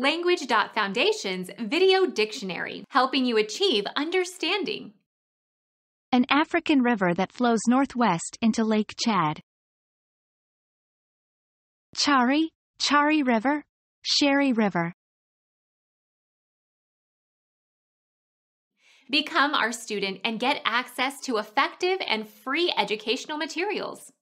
Language.Foundation's Video Dictionary, helping you achieve understanding. An African river that flows northwest into Lake Chad. Chari, Chari River, Shari River. Become our student and get access to effective and free educational materials.